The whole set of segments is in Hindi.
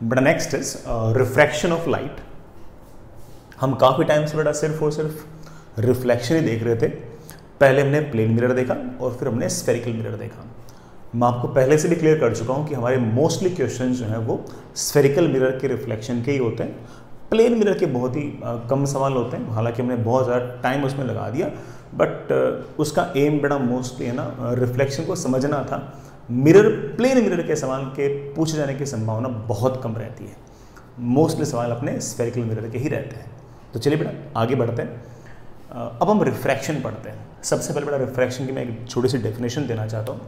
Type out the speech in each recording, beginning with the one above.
बड़ा next is refraction of light हम काफ़ी टाइम से बड़ा सिर्फ़ और सिर्फ़ रिफ्लेक्शन ही देख रहे थे। पहले हमने प्लेन मिरर देखा और फिर हमने स्फेरिकल मिरर देखा। मैं आपको पहले से भी क्लियर कर चुका हूँ कि हमारे मोस्टली क्वेश्चन जो हैं वो स्फेरिकल मिरर के रिफ्लेक्शन के ही होते हैं। प्लेन मिरर के बहुत ही कम सवाल होते हैं। हालाँकि हमने बहुत ज़्यादा टाइम उसमें लगा दिया। बट उसका एम बड़ा मोस्टली है ना रिफ्लेक्शन को समझना था। मिरर, प्लेन मिरर के सवाल के पूछे जाने की संभावना बहुत कम रहती है। मोस्टली सवाल अपने स्पेरिकल मिरर के ही रहते हैं। तो चलिए बेटा, आगे बढ़ते हैं। अब हम रिफ्रैक्शन पढ़ते हैं। सबसे पहले बेटा रिफ्रैक्शन की मैं एक छोटी सी डेफिनेशन देना चाहता हूँ।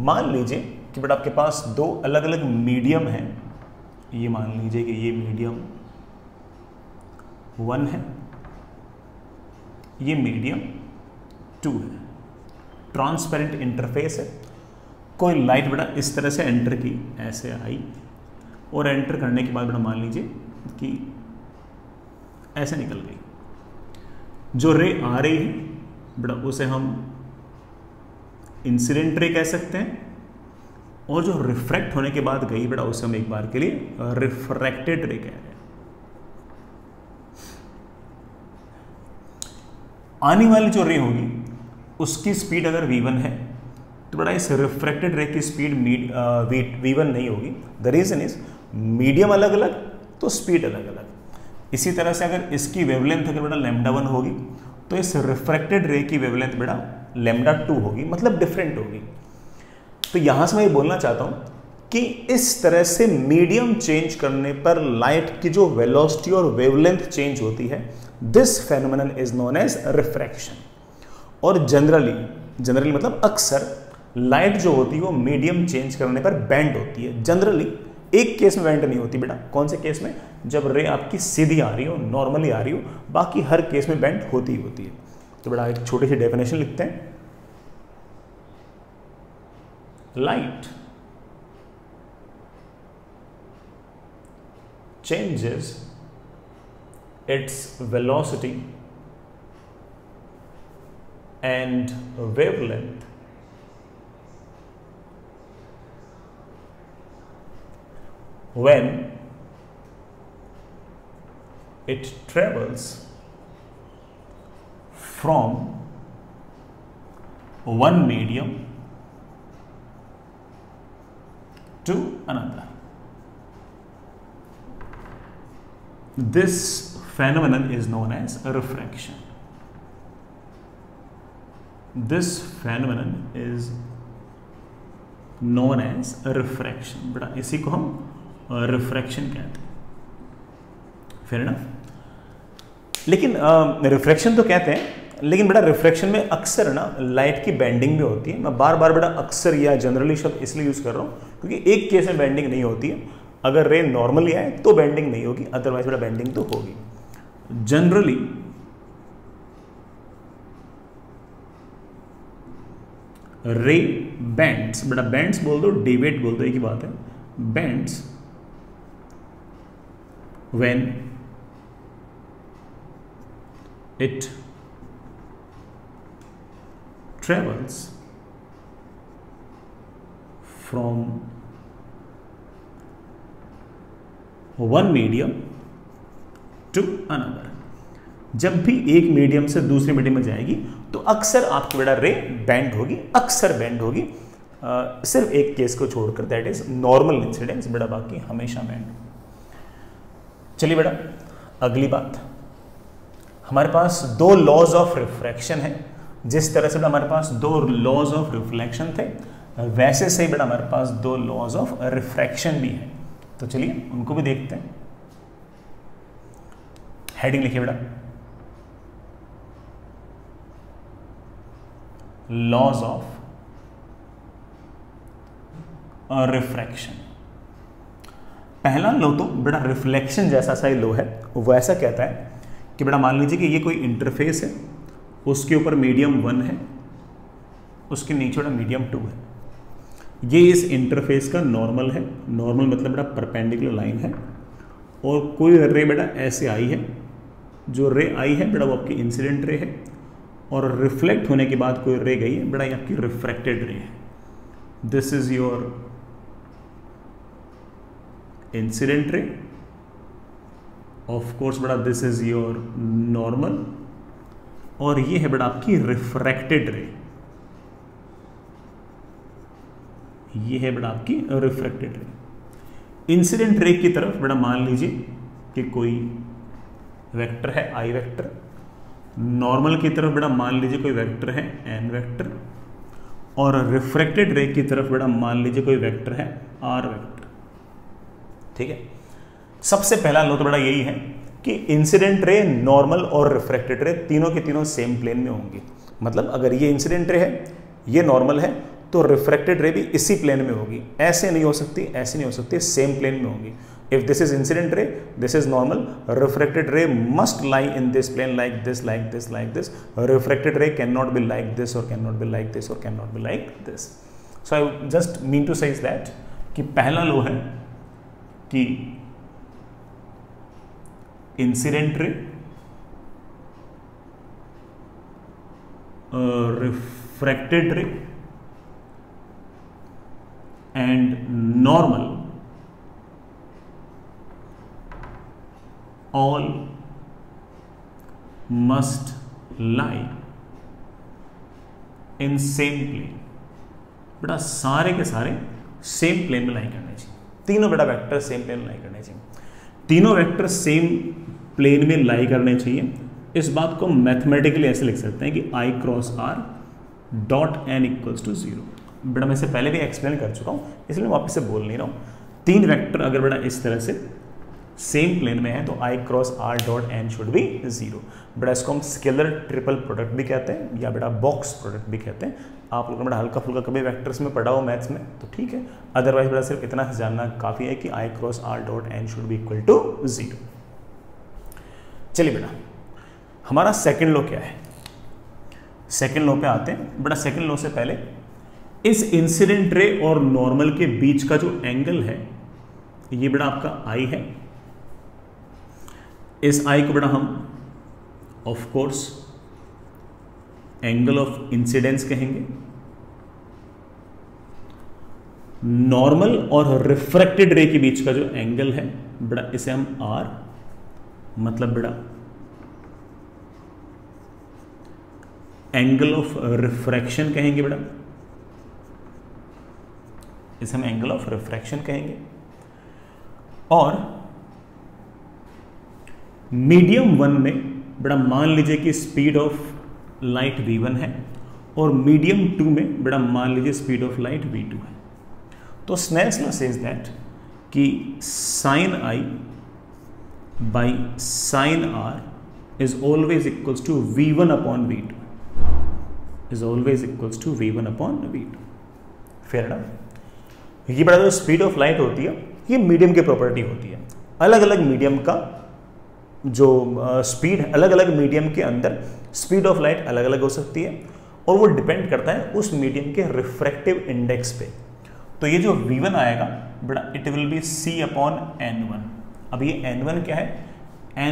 मान लीजिए कि बेटा आपके पास दो अलग अलग मीडियम हैं। ये मान लीजिए कि ये मीडियम वन है। ये मीडियम टू है। ट्रांसपेरेंट इंटरफेस है। कोई लाइट बेटा इस तरह से एंटर की, ऐसे आई। और एंटर करने के बाद बेटा मान लीजिए कि ऐसे निकल गई। जो रे आ रही है बेटा उसे हम इंसिडेंट रे कह सकते हैं। और जो रिफ्रैक्ट होने के बाद गई बेटा उसे हम एक बार के लिए रिफ्रैक्टेड रे कह रहे हैं। आने वाली जो रे होगी, उसकी स्पीड अगर v1 है तो बड़ा इस रिफ्रैक्टेड रे की स्पीड वी वन नहीं होगी। द रीजन इज़ मीडियम अलग अलग तो स्पीड अलग अलग इसी तरह से अगर इसकी वेवलेंथ अगर बेटा लेमडा वन होगी तो इस रिफ्रैक्टेड रे की वेवलेंथ बेटा लेमडा टू होगी मतलब डिफरेंट होगी। तो यहाँ से मैं ये बोलना चाहता हूँ कि इस तरह से मीडियम चेंज करने पर लाइट की जो वेलोसिटी और वेवलेंथ चेंज होती है this phenomenon is known as refraction और जनरली जनरली मतलब अक्सर लाइट जो होती है वो मीडियम चेंज करने पर बेंड होती है। जनरली एक केस में बेंड नहीं होती बेटा। कौन से केस में? जब रे आपकी सीधी आ रही हो नॉर्मली आ रही हो, बाकी हर केस में बेंड होती ही होती है। तो बेटा, एक छोटी सी डेफिनेशन लिखते हैं। Light changes its velocity and wavelength when it travels from one medium to another. This phenomenon is known as refraction. This phenomenon is known as refraction. बेटा इसी को हम रिफ्रैक्शन कहते हैं? फेयर ना लेकिन रिफ्रैक्शन तो कहते हैं, लेकिन बेटा रिफ्रैक्शन में अक्सर ना लाइट की बेंडिंग भी होती है। मैं बार बार बेटा अक्सर या जनरली शब्द इसलिए यूज़ कर रहा हूँ, क्योंकि एक केस में बेंडिंग नहीं होती है। अगर रे नॉर्मली आए तो बेंडिंग नहीं होगी अदरवाइज़ बेटा बेंडिंग तो होगी। जनरली रे बैंड्स बेटा बैंड्स बोल दो डिवेट बोल दो, एक ही बात है। Bends when it travels from one medium to another. जब भी एक मीडियम से दूसरे मीडियम में जाएगी तो अक्सर आपकी बेटा रे बैंड होगी अक्सर बैंड होगी। आ, सिर्फ़ एक केस को छोड़कर दैट इज़ नॉर्मल इंसिडेंस बेटा बाकी हमेशा बैंड चलिए बेटा, अगली बात। हमारे पास दो लॉज ऑफ़ रिफ्रैक्शन है। जिस तरह से हमारे पास दो लॉज ऑफ़ रिफ्लेक्शन थे, वैसे से ही बेटा हमारे पास दो लॉज ऑफ़ रिफ्रैक्शन भी है। तो चलिए, उनको भी देखते हैं। हेडिंग लिखिए बेटा। लॉज ऑफ़ रिफ्रैक्शन पहला लो तो बेटा रिफ्लेक्शन जैसा सा लो है, वो ऐसा कहता है कि बेटा मान लीजिए कि ये कोई इंटरफेस है, उसके ऊपर मीडियम वन है, उसके नीचे बेटा मीडियम टू है। ये इस इंटरफेस का नॉर्मल है नॉर्मल मतलब बेटा परपेंडिकुलर लाइन है, और कोई रे बेटा ऐसे आई है, जो रे आई है, बेटा वो आपकी इंसिडेंट रे है, और रिफ्लेक्ट होने के बाद कोई रे गई है, बेटा ये आपकी रिफ्रैक्टेड रे है। This is your incident ray of course बड़ा दिस इज़ योर नॉर्मल और ये है बड़ा आपकी रिफ्रैक्टेड रे ये है बड़ा आपकी रिफ्रैक्टेड रे इंसिडेंट रे की तरफ़ बड़ा मान लीजिए कि कोई वेक्टर है आई वेक्टर नॉर्मल की तरफ़ बड़ा मान लीजिए कोई वेक्टर है एन वेक्टर और रिफ्रैक्टेड रे की तरफ़ बड़ा मान लीजिए कोई वेक्टर है आर वेक्टर ठीक है? सबसे पहला नोट बड़ा यही है कि इंसिडेंट रे नॉर्मल और रिफ्रेक्टेड रे तीनों के तीनों सेम प्लेन में होंगे। मतलब अगर ये इंसिडेंट रे है, ये नॉर्मल है तो रिफ्रेक्टेड रे भी इसी प्लेन में होगी। ऐसे नहीं हो सकती, ऐसे नहीं हो सकती सेम प्लेन में होंगी। If this is incident ray this is normal refracted ray must lie in this plane like this like this like this refracted ray can not be like this और can not be like this और can not be like this so I just mean to says कि पहला लो है कि incident ray refracted ray and normal all must lie in same plane. बेटा सारे के सारे सेम प्लेन में लाई करने चाहिए। तीनों बेटा वेक्टर सेम प्लेन में लाई करने चाहिए। तीनों वेक्टर सेम प्लेन में लाई करने चाहिए। इस बात को मैथमेटिकली ऐसे लिख सकते हैं कि I cross R dot N equals to zero बेटा मैं इसे पहले भी एक्सप्लेन कर चुका हूँ, इसलिए मैं वापस से बोल नहीं रहा हूँ। तीन वेक्टर अगर बेटा इस तरह से सेम प्लेन में है तो I cross R dot N should be zero बेटा इसको हम स्केलर ट्रिपल प्रोडक्ट भी कहते हैं, या बेटा बॉक्स प्रोडक्ट भी कहते हैं। आप लोगों ने बड़ा हल्का फुल्का कभी वेक्टर्स में पढ़ा हो मैथ्स में तो ठीक है। अदरवाइज़ बेटा सिर्फ़ इतना जानना काफ़ी है कि I cross R dot N should be equal to zero चलिए बेटा, हमारा सेकेंड लो क्या है? सेकेंड लो पे आते हैं। बेटा सेकेंड लो से पहले, इस इंसिडेंट रे और नॉर्मल के बीच का जो एंगल है, ये बेटा आपका आई है। इस आई को बड़ा हम of course angle of incidence कहेंगे। नॉर्मल और रिफ्रैक्टेड रे के बीच का जो एंगल है बड़ा इसे हम आर मतलब बड़ा एंगल ऑफ़ रिफ्रैक्शन कहेंगे बड़ा इसे हम एंगल ऑफ़ रिफ्रैक्शन कहेंगे। और मीडियम वन में, बड़ा मान लीजिए कि speed of light V one है, और मीडियम टू में, बड़ा मान लीजिए speed of light V two है। तो स्नेल्स लॉ सेज दैट कि sine I by sine R is always equals to V one upon V two is always equals to V one upon V two fair ना ये बड़ा जो स्पीड ऑफ़ लाइट होती है, ये मीडियम की प्रॉपर्टी होती है। अलग अलग मीडियम का जो स्पीड अलग अलग मीडियम के अंदर स्पीड ऑफ़ लाइट अलग अलग हो सकती है और वो डिपेंड करता है उस मीडियम के रिफ्रैक्टिव इंडेक्स पे। तो ये जो V1 आएगा, बड़ा it will be C upon N one अब ये N1 क्या है?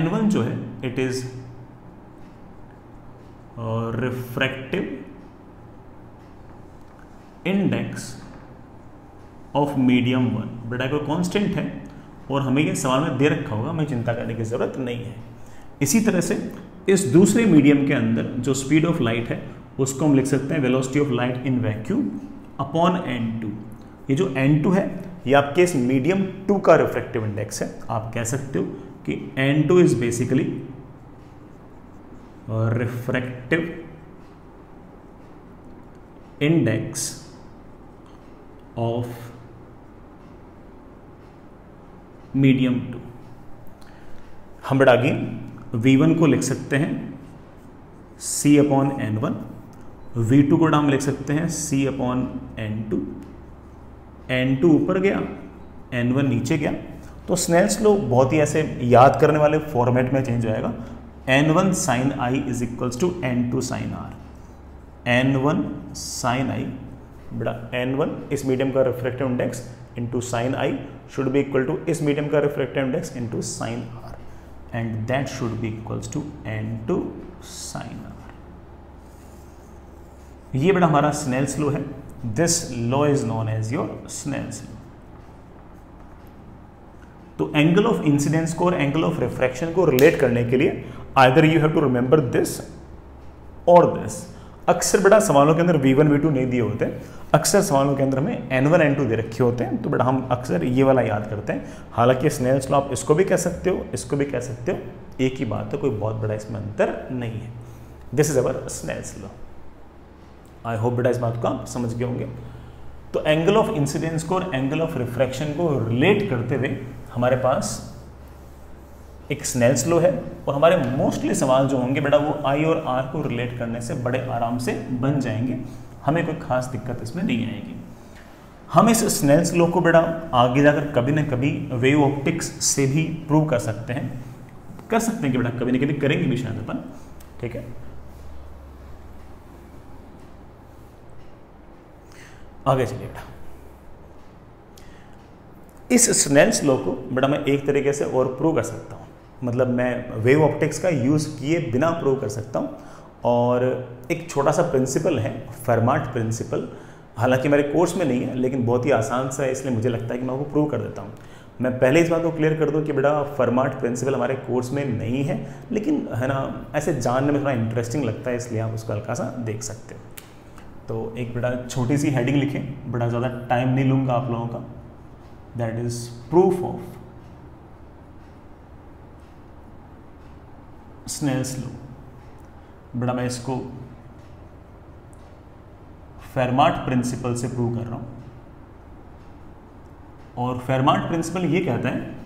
N1 जो है it is refractive index of medium one बेटा कोई कांस्टेंट है? और हमें ये सवाल में दे रखा होगा, हमें चिंता करने की ज़रूरत नहीं है। इसी तरह से इस दूसरे मीडियम के अंदर जो स्पीड ऑफ़ लाइट है, उसको हम लिख सकते हैं velocity of light in vacuum upon N two ये जो एन टू है, ये आपके इस मीडियम टू का रिफ्रेक्टिव इंडेक्स है। आप कह सकते हो कि N two is basically refractive index of medium two. हम बड़ा अगेन वी वन को लिख सकते हैं C upon N one V two को हम लिख सकते हैं C upon N two N two ऊपर गया एन वन नीचे गया। तो स्नेल्स लो बहुत ही ऐसे याद करने वाले फॉर्मेट में चेंज होएगा N one sine I is equals to N two sine R N one sine I बड़ा एन वन इस मीडियम का reflective index into sine I should be equal to इस मीडियम का reflective index into sine R and that should be equals to N two sine R ये बड़ा हमारा स्नेल्स लो है। This law is known as your Snell's law तो एंगल ऑफ़ इंसिडेंस को और एंगल ऑफ़ रिफ्रैक्शन को रिलेट करने के लिए either you have to remember this और दिस अक्सर बड़ा सवालों के अंदर V1 V2 नहीं दिए होते। अक्सर सवालों के अंदर हमें N1 N2 दे रखे होते हैं तो बड़ा हम अक्सर ये वाला याद करते हैं। हालाँकि स्नेल्स लॉ आप इसको भी कह सकते हो, इसको भी कह सकते हो, एक ही बात है, कोई बहुत बड़ा इसमें अंतर नहीं है। This is our Snell's law I hope बेटा इस बात को आप समझ गए होंगे। तो एंगल ऑफ़ इंसिडेंस को और एंगल ऑफ़ रिफ्रैक्शन को रिलेट करते हुए हमारे पास एक स्नेल्स लो है और हमारे मोस्टली सवाल जो होंगे, बेटा वो आई और आर को रिलेट करने से बड़े आराम से बन जाएँगे। हमें कोई खास दिक्कत इसमें नहीं आएगी। हम इस स्नेल्स लो को, बेटा, आगे जाकर कभी ना कभी वेव ऑप्टिक्स से भी प्रूव कर सकते हैं। कर सकते हैं कि बेटा, कभी ना कभी करेंगे भी शायद अपन। ठीक है? आगे चलिए बेटा। इस स्नेल्स लॉ को, बेटा, मैं एक तरीके से और प्रूव कर सकता हूँ। मतलब मैं वेव ऑप्टिक्स का यूज़ किए बिना प्रूव कर सकता हूँ। और एक छोटा सा प्रिंसिपल है फरमाट प्रिंसिपल हालाँकि मेरे कोर्स में नहीं है, लेकिन बहुत ही आसान सा है, इसलिए मुझे लगता है कि मैं आपको प्रूव कर देता हूँ। मैं पहले इस बात को क्लियर कर दूँ कि बेटा फरमाट प्रिंसिपल हमारे कोर्स में नहीं है, लेकिन है ना, ऐसे जानने में थोड़ा इंटरेस्टिंग लगता है, इसलिए आप उसको हल्का सा देख सकते हो। तो एक बड़ा छोटी सी हेडिंग लिखें बड़ा ज़्यादा टाइम नहीं लूँगा आप लोगों का। That is proof of Snell's law. बड़ा मैं इसको फेरमार्ट प्रिंसिपल से प्रूव कर रहा हूँ। और फेरमार्ट प्रिंसिपल ये कहता है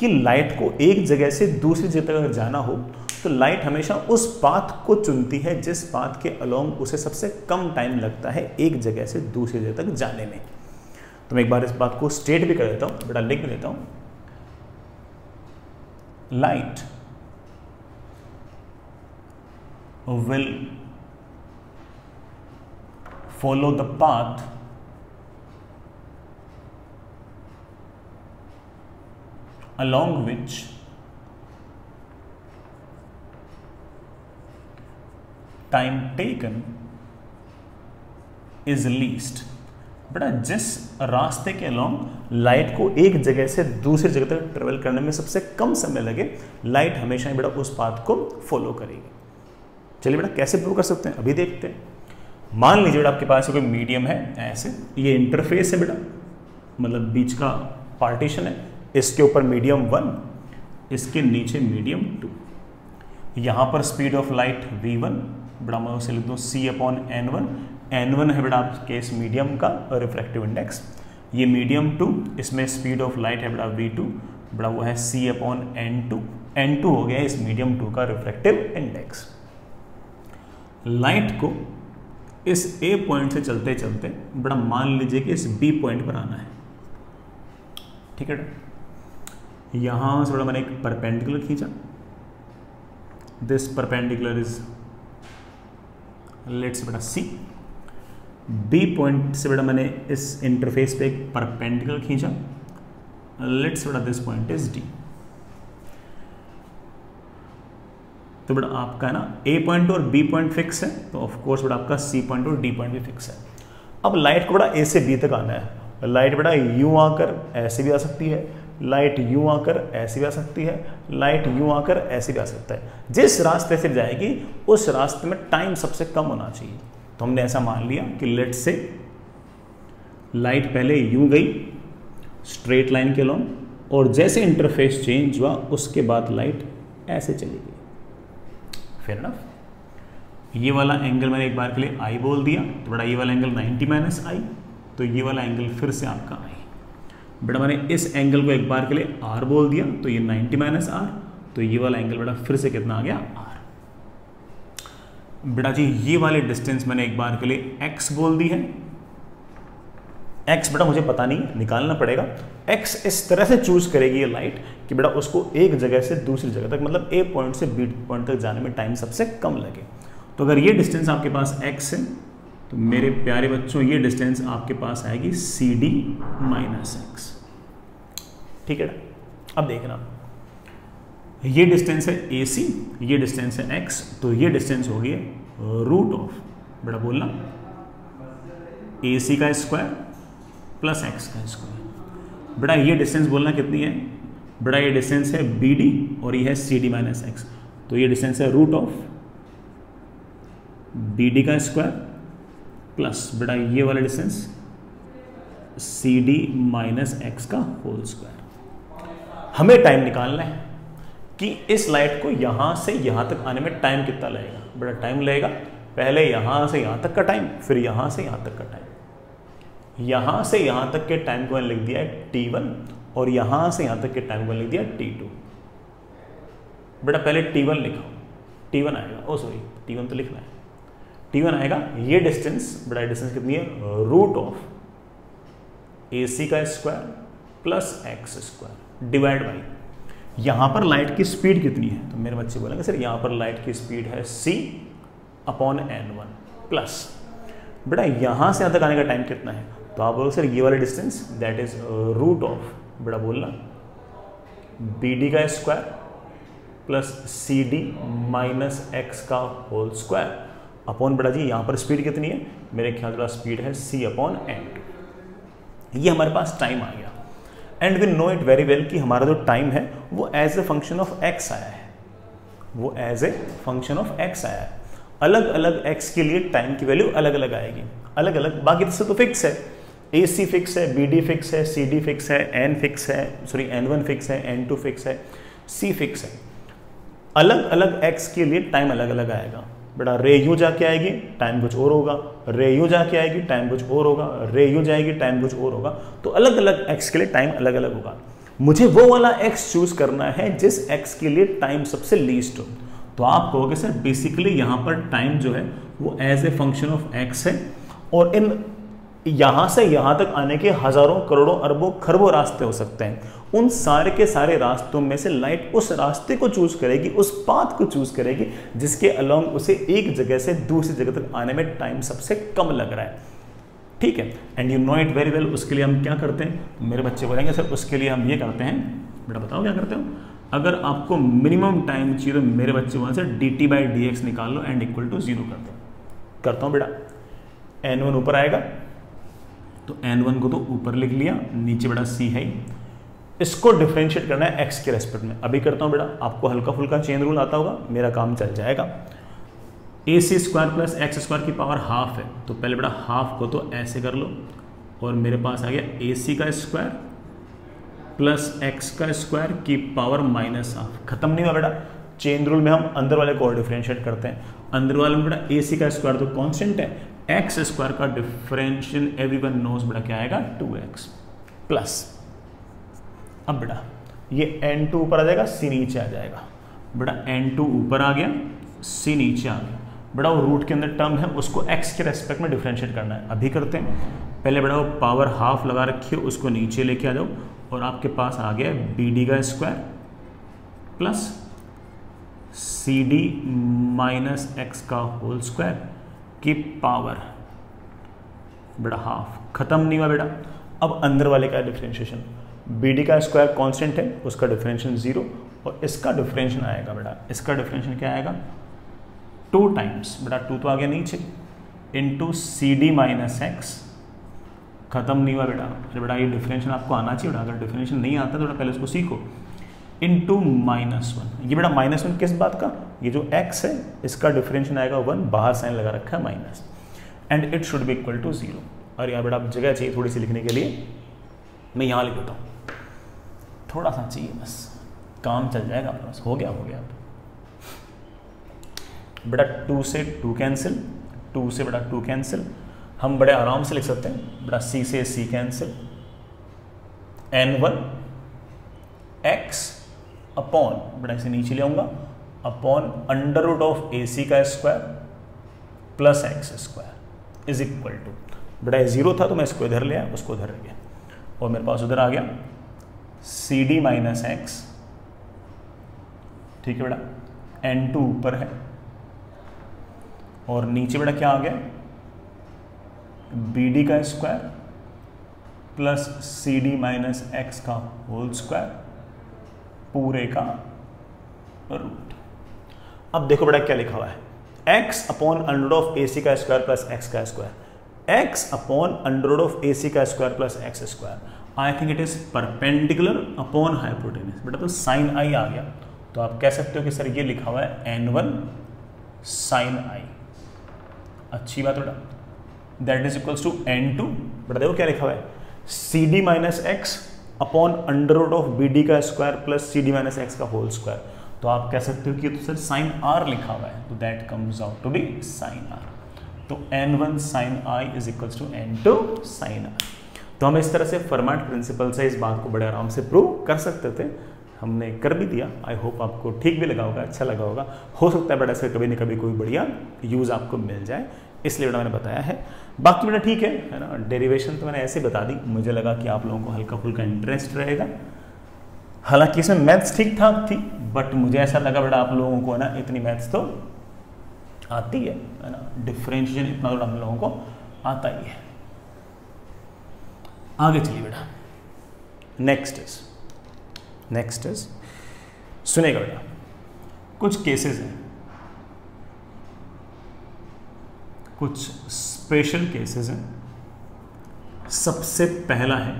कि लाइट को एक जगह से दूसरी जगह अगर जाना हो तो लाइट हमेशा उस पाथ को चुनती है जिस पाथ के अलोंग उसे सबसे कम टाइम लगता है एक जगह से दूसरी जगह तक जाने में। तो मैं एक बार इस बात को स्टेट भी कर देता हूँ बेटा लिख भी देता हूँ। Light will follow the path along which time taken is least. बेटा, जिस रास्ते के अलोंग लाइट को एक जगह से दूसरी जगह तक ट्रेवल करने में सबसे कम समय लगे लाइट हमेशा ही बेटा उस पाथ को फॉलो करेगी। चलिए बेटा, कैसे प्रूव कर सकते हैं? अभी देखते हैं। मान लीजिए बेटा, आपके पास कोई मीडियम है, ऐसे, ये इंटरफेस है बेटा मतलब बीच का पार्टीशन है, इसके ऊपर मीडियम वन इसके नीचे मीडियम टू यहाँ पर speed of light V one बड़ा मैं उसे लिख दूँ C upon N one N one है बेटा आपके इस मीडियम का रिफ्रैक्टिव इंडेक्स ये मीडियम टू इसमें स्पीड ऑफ़ लाइट है बेटा वी टू बड़ा वो है C upon N two N two हो गया इस मीडियम टू का रिफ्रैक्टिव इंडेक्स लाइट को इस ए पॉइंट से चलते चलते बड़ा मान लीजिए कि इस बी पॉइंट पर आना है। ठीक है यहाँ से बड़ा मैंने एक परपेंडिकुलर खींचा। दिस परपेंडिकुलर इज़ लेट्स बड़ा सी बी पॉइंट से बड़ा मैंने इस इंटरफेस पे एक परपेंडिकुलर खींचा। लेट्स बड़ा दिस पॉइंट इज़ डी तो बेटा आपका है ना ए पॉइंट और बी पॉइंट फिक्स है तो ऑफ़ कोर्स बेटा आपका सी पॉइंट और डी पॉइंट भी फिक्स है। अब लाइट को बड़ा ए से बी तक आना है। लाइट बेटा यू आकर ऐसे भी आ सकती है। लाइट यूँ आकर ऐसे भी आ सकती है। लाइट यूँ आकर ऐसे भी आ सकता है। जिस रास्ते से जाएगी, उस रास्ते में टाइम सबसे कम होना चाहिए। तो हमने ऐसा मान लिया कि लेट से लाइट पहले यूँ गई स्ट्रेट लाइन के लॉन्ग और जैसे इंटरफेस चेंज हुआ, उसके बाद लाइट ऐसे चली फेयर इनफ ये वाला एंगल मैंने एक बार के लिए आई बोल दिया तो बड़ा ये वाला एंगल 90 माइनस आई तो ये वाला एंगल फिर से आपका आई बेटा मैंने इस एंगल को एक बार के लिए आर बोल दिया तो ये 90 माइनस आर तो ये वाला एंगल बेटा फिर से कितना आ गया? आर बेटा जी, ये वाले डिस्टेंस मैंने एक बार के लिए एक्स बोल दी है एक्स बेटा मुझे पता नहीं, निकालना पड़ेगा। एक्स इस तरह से चूज़ करेगी ये लाइट कि बेटा उसको एक जगह से दूसरी जगह तक मतलब ए पॉइंट से बी पॉइंट तक जाने में टाइम सबसे कम लगे। तो अगर ये डिस्टेंस आपके पास एक्स है तो मेरे प्यारे बच्चों, ये डिस्टेंस आपके पास आएगी सी डी माइनस एक्स ठीक है अब देखना। ये डिस्टेंस है ए सी ये डिस्टेंस है एक्स तो ये डिस्टेंस हो गई रूट ऑफ़ बेटा बोलना। ए सी का स्क्वायर प्लस एक्स का स्क्वायर। बेटा ये डिस्टेंस बोलना कितनी है? बड़ा ये डिस्टेंस है बी डी और ये है सी डी माइनस एक्स तो ये डिस्टेंस है रूट ऑफ़ बी डी का स्क्वायर प्लस बेटा ये वाला distance C D minus X का होल स्क्वायर हमें टाइम निकालना है कि इस लाइट को यहाँ से यहाँ तक आने में टाइम कितना लगेगा? बड़ा टाइम लगेगा पहले यहाँ से यहाँ तक का टाइम फिर यहाँ से यहाँ तक का टाइम यहाँ से यहाँ तक के टाइम को लिख दिया है टी वन और यहाँ से यहाँ तक के टाइम को लिख दिया टी टू बेटा पहले टी वन लिखो। टी वन आएगा। ओ सॉरी टी वन तो लिखना है। टी वन आएगा। ये डिस्टेंस बड़ा डिस्टेंस कितनी है? रूट ऑफ़ ए सी का square plus X square divide by यहाँ पर लाइट की स्पीड कितनी है? तो मेरे बच्चे बोलेंगे, सर, यहाँ पर लाइट की स्पीड है C upon N one plus बेटा, यहाँ से यहाँ तक आने का टाइम कितना है? तो आप बोलोगे, सर, ये वाला distance that is root of बड़ा बोलना बी डी का square plus C D minus X का होल स्क्वायर अपॉन बड़ा जी, यहाँ पर स्पीड कितनी है? मेरे ख्याल से स्पीड है सी अपॉन एन ये हमारे पास टाइम आ गया। And we know it very well कि हमारा जो टाइम है, वो as a function of X आया है। वो as a function of X आया है। अलग अलग एक्स के लिए टाइम की वैल्यू अलग अलग आएगी। अलग अलग बाकी तो फिक्स है। ए सी फिक्स है बी डी फिक्स है सी डी फिक्स है एन फिक्स है सॉरी एन वन फिक्स है एन टू फिक्स है सी फिक्स है। अलग अलग एक्स के लिए टाइम अलग अलग आएगा। बेटा रे यू जाके आएगी टाइम कुछ और होगा। रे यू जाके आएगी टाइम कुछ और होगा। रे यू जाएगी टाइम कुछ और होगा। तो अलग अलग एक्स के लिए टाइम अलग अलग होगा। मुझे वो वाला एक्स चूज़ करना है जिस एक्स के लिए टाइम सबसे लीस्ट हो। तो आप कहोगे, सर बेसिकली यहाँ पर टाइम जो है वो as a function of X है और इन यहाँ से यहाँ तक आने के हज़ारों करोड़ों अरबों खरबों रास्ते हो सकते हैं। उन सारे के सारे रास्तों में से लाइट उस रास्ते को चूज़ करेगी, उस पाथ को चूज़ करेगी, जिसके अलोंग उसे एक जगह से दूसरी जगह तक आने में टाइम सबसे कम लग रहा है। ठीक है? And you know it very well उसके लिए हम क्या करते हैं? मेरे बच्चे बोलेंगे, सर, उसके लिए हम ये करते हैं। बेटा बताओ क्या करते हो? अगर आपको मिनिमम टाइम चाहिए तो मेरे बच्चे वहाँ से D T by D X निकाल लो एंड इक्वल टू ज़ीरो कर दो। करता हूँ बेटा। एन वन ऊपर आएगा। तो एन वन को तो ऊपर लिख लिया, नीचे बेटा सी है इसको डिफ्रेंशिएट करना है एक्स के रेस्पेक्ट में। अभी करता हूँ बेटा, आपको हल्का फुल्का चेन रूल आता होगा, मेरा काम चल जाएगा। A C square plus X square की पावर हाफ़ है। तो पहले बेटा हाफ़ को तो ऐसे कर लो, और मेरे पास आ गया ए सी का स्क्वायर प्लस एक्स का स्क्वायर की पावर माइनस हाफ़ खत्म नहीं हुआ बेटा। चेन रूल में हम अंदर वाले को डिफ्रेंशिएट करते हैं। अंदर वाले में बेटा ए सी का स्क्वायर तो कॉन्स्टेंट है। एक्स स्क्वायर का डिफरेंशियल एवरीवन नोज़ बेटा क्या आएगा? टू एक्स प्लस अब बेटा ये एन टू ऊपर आ जाएगा सी नीचे आ जाएगा। बेटा एन टू ऊपर आ गया सी नीचे आ गया। बेटा वो रूट के अंदर टर्म है, उसको एक्स के रेस्पेक्ट में डिफ्रेंशिएट करना है। अभी करते हैं। पहले बड़ा, वो पावर हाफ़ लगा रखिए, उसको नीचे लेके आ जाओ। और आपके पास आ गया बी डी का square plus C D minus X का होल स्क्वायर की पावर बेटा हाफ़ खत्म नहीं हुआ बेटा। अब अंदर वाले का डिफ्रेंशिएशन बी डी का स्क्वायर कांस्टेंट है, उसका डिफरेंशियल ज़ीरो और इसका डिफरेंशियल आएगा बेटा। इसका डिफरेंशियल क्या आएगा? टू टाइम्स बेटा टू तो आ गया नीचे। Into C D minus X खत्म नहीं हुआ बेटा। अरे बेटा, ये डिफरेंशियल आपको आना चाहिए। बेटा, अगर डिफरेंशियल नहीं आता तो बेटा पहले उसको सीखो। इंटू माइनस वन ये बेटा माइनस वन किस बात का? ये जो एक्स है, इसका डिफरेंशन आएगा वन बाहर साइन लगा रखा है minus and it should be equal to zero और यहाँ बेटा आप जगह चाहिए थोड़ी सी लिखने के लिए। मैं यहाँ लिख देता हूँ। थोड़ा सा चाहिए बस। काम चल जाएगा बस। हो गया हो गया बेटा टू से टू कैंसिल टू से बेटा टू कैंसिल हम बड़े आराम से लिख सकते हैं। बेटा सी से c cancel n one x upon, बेटा इसे नीचे ले आऊँगा, upon under root of a c का square plus x square is equal to. बेटा ज़ीरो था तो मैं इसको इधर ले आया, उसको उधर गया। और मेरे पास उधर आ गया सी डी माइनस एक्स, ठीक है बेटा? एन टू ऊपर है। और नीचे बेटा क्या आ गया? बी डी का square plus c d minus x का होल स्क्वायर। पूरे का रूट। अब देखो बेटा क्या लिखा हुआ है। X upon under of a c का स्क्वायर प्लस एक्स का square x upon under of a c का square plus x square I think it is perpendicular upon hypotenuse बेटा तो साइन आई आ गया। तो आप कह सकते हो कि सर ये लिखा हुआ है एन वन साइन आई अच्छी बात बेटा। That is equals to n two बेटा देखो क्या लिखा हुआ है। C d minus x upon under root of b d का square plus c d minus x का होल स्क्वायर तो आप कह सकते हो कि तो सर साइन आर लिखा हुआ है तो that comes out to be sine r तो n one sine i is equals to n two sine r तो हम इस तरह से फर्माट प्रिंसिपल से इस बात को बड़े आराम से प्रूव कर सकते थे। हमने कर भी दिया। आई होप आपको ठीक भी लगा होगा अच्छा लगा होगा। हो सकता है बट ऐसे कभी ना कभी कोई बढ़िया यूज़ आपको मिल जाए। इसलिए बेटा मैंने बताया है। बाकी बेटा ठीक है है ना? डेरिवेशन तो मैंने ऐसे बता दी। मुझे लगा कि आप लोगों को हल्का फुल्का इंटरेस्ट रहेगा। हालाँकि इसमें मैथ्स ठीक ठाक थी बट मुझे ऐसा लगा बेटा आप लोगों को, है ना, इतनी मैथ्स तो आती है है ना? डिफ्रेंशिएशन इतना तो हम लोगों को आता ही है। आगे चलिए बेटा। नेक्स्ट इज़ नेक्स्ट इज़ सुनेगा बेटा। कुछ केसेस हैं। कुछ स्पेशल केसेस हैं। सबसे पहला है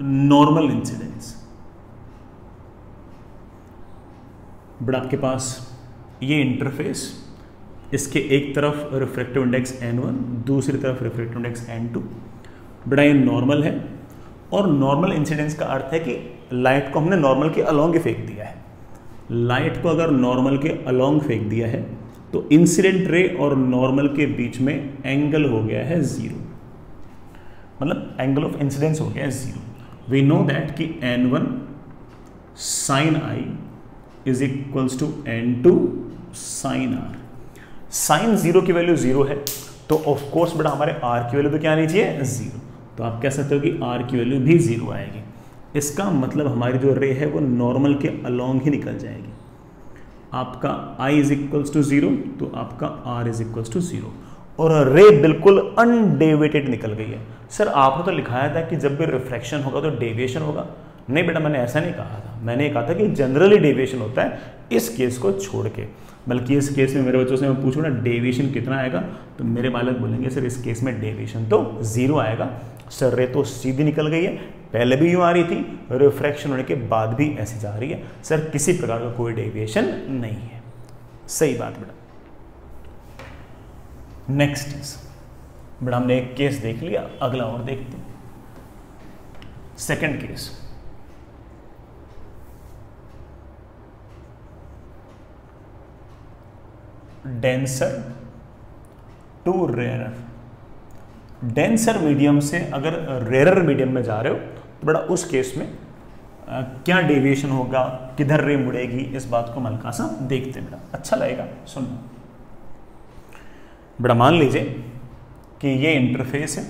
नॉर्मल इंसिडेंस बट आपके पास ये इंटरफेस इसके एक तरफ़ रिफ्रेक्टिव इंडेक्स एन वन दूसरी तरफ़ रिफ्रेक्टिव इंडेक्स एन टू बड़ा ये नॉर्मल है। और नॉर्मल इंसिडेंस का अर्थ है कि लाइट को हमने नॉर्मल के अलोंग फेंक दिया है। लाइट को अगर नॉर्मल के अलोंग फेंक दिया है तो इंसिडेंट रे और नॉर्मल के बीच में एंगल हो गया है ज़ीरो। मतलब एंगल ऑफ़ इंसिडेंस हो गया है ज़ीरो। वी नो दैट कि n one sine i is equals to n two sine r sine zero की वैल्यू ज़ीरो है तो ऑफ़ कोर्स बेटा हमारे आर की वैल्यू तो क्या आनी चाहिए? ज़ीरो तो आप कह सकते हो कि आर की वैल्यू भी ज़ीरो आएगी। इसका मतलब हमारी जो रे है वो नॉर्मल के अलोंग ही निकल जाएगी। आपका i is equals to zero तो आपका r is equals to zero और रे बिल्कुल अनडेविएटेड निकल गई है। सर, आपने तो लिखाया था कि जब भी रिफ्रैक्शन होगा तो डेविएशन होगा। नहीं बेटा, मैंने ऐसा नहीं कहा था। मैंने कहा था कि जनरली डेविएशन होता है इस केस को छोड़ के। बल्कि इस केस में मेरे बच्चों से मैं पूछूँ ना डेविएशन कितना आएगा? तो मेरे बालक बोलेंगे, सर, इस केस में डेविएशन तो ज़ीरो आएगा। सर रे तो सीधी निकल गई है। पहले भी यूँ आ रही थी रिफ्रैक्शन होने के बाद भी ऐसी जा रही है। सर, किसी प्रकार का कोई डेविएशन नहीं है। सही बात बेटा नेक्स्ट इज़ बेटा हमने एक केस देख लिया, अगला और देखते हैं। Second case denser to rare denser medium से अगर रेयर मीडियम में जा रहे हो तो बड़ा उस केस में आ, क्या डेविएशन होगा किधर रे मुड़ेगी इस बात को मलका सा देखते बेटा अच्छा लगेगा सुनना। बड़ा मान लीजिए कि ये इंटरफेस है।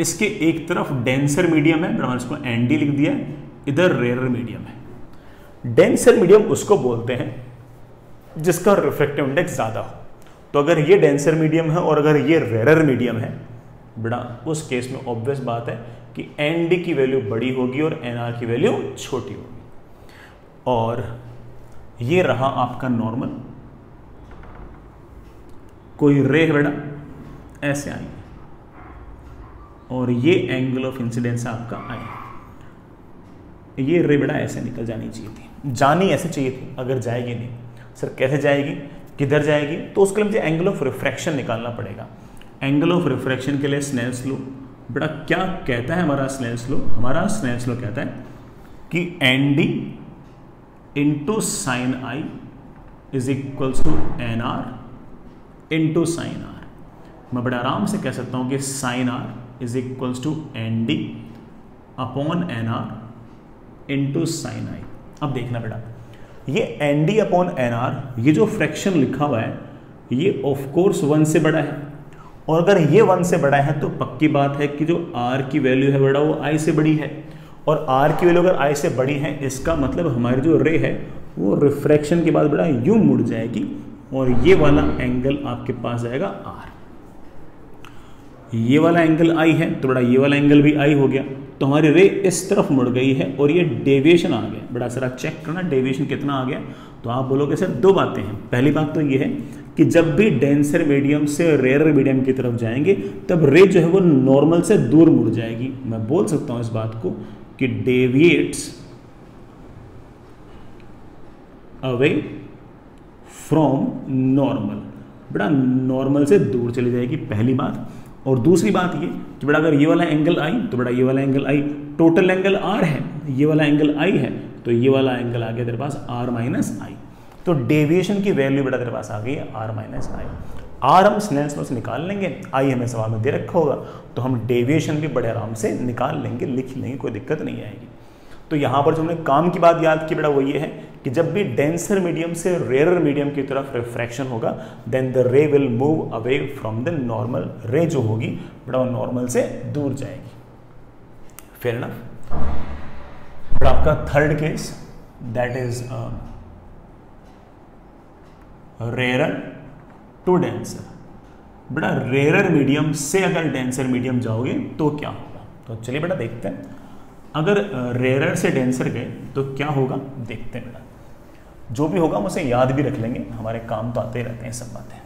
इसके एक तरफ़ डेंसर मीडियम है बड़ा इसको एनडी लिख दिया इधर रेयर मीडियम है। डेंसर मीडियम उसको बोलते हैं जिसका रिफ्लेक्टिव इंडेक्स ज़्यादा हो। तो अगर ये डेंसर मीडियम है और अगर ये रेरर मीडियम है, बड़ा, उस केस में ऑब्वियस बात है कि एन डी की वैल्यू बड़ी होगी और एन आर की वैल्यू छोटी होगी। और ये रहा आपका नॉर्मल कोई रे है बेटा ऐसे आई और ये एंगल ऑफ़ इंसिडेंस आपका आई ये रे बेटा ऐसे निकल जानी चाहिए थी। जानी ऐसे चाहिए थी, अगर जाएगी नहीं। सर, कैसे जाएगी? किधर जाएगी? तो उसके लिए मुझे एंगल ऑफ़ रिफ्रैक्शन निकालना पड़ेगा। एंगल ऑफ़ रिफ्रैक्शन के लिए स्नेल्स लो बेटा, क्या कहता है हमारा स्नेल्स लो हमारा स्नेल्स लो कहता है कि n d into sine i is equals to n r into sine r मैं बड़े आराम से कह सकता हूँ कि sine r is equals to n d upon n r into sine i अब देखना बेटा। ये n d upon n r ये जो फ्रैक्शन लिखा हुआ है, ये ऑफ़ कोर्स वन से बड़ा है। और अगर ये वन से बड़ा है तो पक्की बात है कि जो आर की वैल्यू है बड़ा, वो आई से बड़ी है। और आर की वैल्यू अगर आई से बड़ी है, इसका मतलब हमारी जो रे है, वो रिफ्रैक्शन के बाद बड़ा, यूँ मुड़ जाएगी। और ये वाला एंगल आपके पास जाएगा आर ये वाला एंगल आई है तो बड़ा ये वाला एंगल भी आई हो गया। तो हमारी रे इस तरफ़ मुड़ गई है और ये डेविएशन आ गया। बड़ा सर चेक करना डेविएशन कितना आ गया? तो आप बोलोगे, सर, दो बातें हैं। पहली बात तो ये है कि जब भी डेंसर मीडियम से रेयर मीडियम की तरफ़ जाएँगे, तब रे जो है वो नॉर्मल से दूर मुड़ जाएगी। मैं बोल सकता हूँ इस बात को कि डेविएट्स अवे फ्रॉम नॉर्मल बड़ा नॉर्मल से दूर चली जाएगी, पहली बात। और दूसरी बात ये कि बेटा अगर ये वाला एंगल आई तो बेटा ये वाला angle i. Total angle r है, ये वाला एंगल आई है तो ये वाला एंगल आ गया तेरे पास आर माइनस आई तो डेविएशन की वैल्यू बेटा तेरे पास आ गई आर माइनस आई आर हम स्नेल्स में से निकाल लेंगे आई हमें सवाल में दे रखा होगा तो हम डेविएशन भी बड़े आराम से निकाल लेंगे, लिख लेंगे, कोई दिक्कत नहीं आएगी। तो यहाँ पर जो हमने काम की बात याद की, बेटा, वो ये है कि जब भी डेंसर मीडियम से रेयर मीडियम की तरफ़ रिफ्रैक्शन होगा then the ray will move away from the normal ray जो होगी, बेटा नॉर्मल से दूर जाएगी। इनफ बड़ा आपका third case that is rare to denser बेटा रेयर मीडियम से अगर डेंसर मीडियम जाओगे तो क्या होगा? तो चलिए बेटा, देखते हैं। अगर रेयर से डेंसर गए तो क्या होगा? देखते हैं। बेटा जो भी होगा हम उसे याद भी रख लेंगे। हमारे काम तो आते ही रहते हैं, सब बातें।